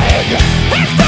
It's the